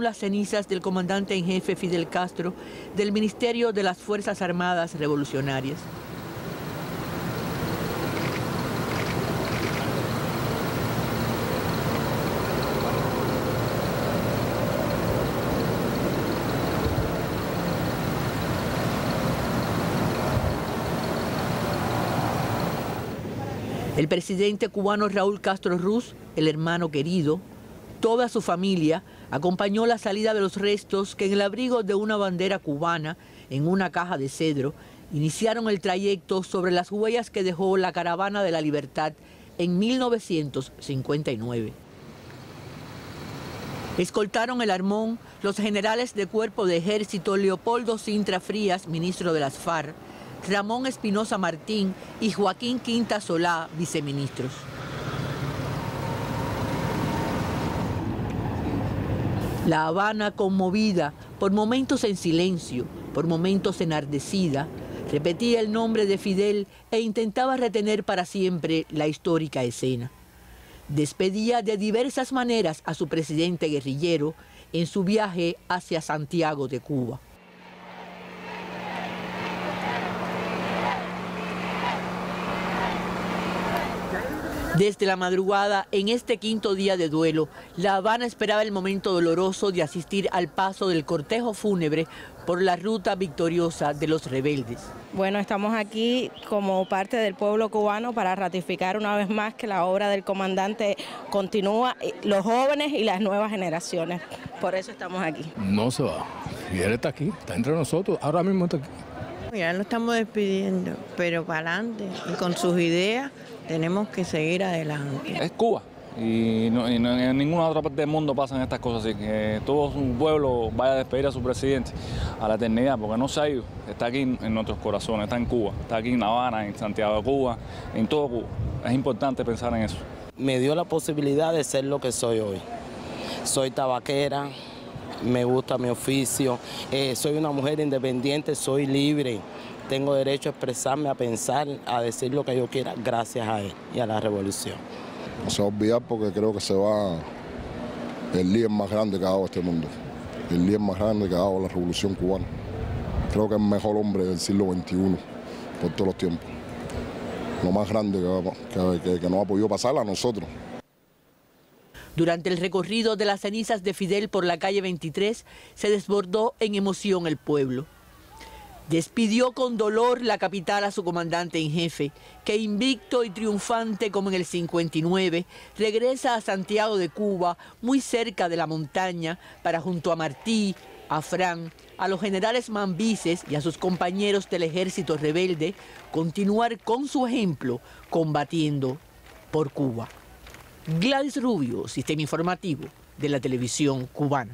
las cenizas del comandante en jefe Fidel Castro del Ministerio de las Fuerzas Armadas Revolucionarias. El presidente cubano Raúl Castro Ruz, el hermano querido, toda su familia acompañó la salida de los restos que en el abrigo de una bandera cubana, en una caja de cedro, iniciaron el trayecto sobre las huellas que dejó la Caravana de la Libertad en 1959. Escoltaron el armón los generales de cuerpo de ejército Leopoldo Sintra Frías, ministro de las FARC, Ramón Espinosa Martín y Joaquín Quinta Solá, viceministros. La Habana conmovida, por momentos en silencio, por momentos enardecida, repetía el nombre de Fidel e intentaba retener para siempre la histórica escena. Despedía de diversas maneras a su presidente guerrillero en su viaje hacia Santiago de Cuba. Desde la madrugada, en este quinto día de duelo, La Habana esperaba el momento doloroso de asistir al paso del cortejo fúnebre por la ruta victoriosa de los rebeldes. Bueno, estamos aquí como parte del pueblo cubano para ratificar una vez más que la obra del comandante continúa, los jóvenes y las nuevas generaciones. Por eso estamos aquí. No se va. Y él está aquí, está entre nosotros, ahora mismo está aquí. Ya lo estamos despidiendo, pero para adelante y con sus ideas tenemos que seguir adelante. Es Cuba y, no, y no- en ninguna otra parte del mundo pasan estas cosas, así que todo un pueblo vaya a despedir a su presidente a la eternidad, porque no se ha ido, está aquí en, en nuestros corazones, está en Cuba, está aquí en La Habana, en Santiago de Cuba, en todo Cuba. Es importante pensar en eso. me dio la posibilidad de ser lo que soy hoy. Soy tabaquera, me gusta mi oficio, eh, soy una mujer independiente, soy libre, tengo derecho a expresarme, a pensar, a decir lo que yo quiera gracias a él y a la revolución. No se va a olvidar porque creo que se va el líder más grande que ha dado este mundo. El líder más grande que ha dado la revolución cubana. Creo que es el mejor hombre del siglo XXI por todos los tiempos. Lo más grande que, que, que- que nos ha podido pasar a nosotros. Durante el recorrido de las cenizas de Fidel por la calle 23, se desbordó en emoción el pueblo. Despidió con dolor la capital a su comandante en jefe, que invicto y triunfante como en el 59, regresa a Santiago de Cuba, muy cerca de la montaña, para junto a Martí, a Fran, a los generales mambises y a sus compañeros del ejército rebelde, continuar con su ejemplo combatiendo por Cuba. Gladys Rubio, Sistema Informativo de la Televisión Cubana.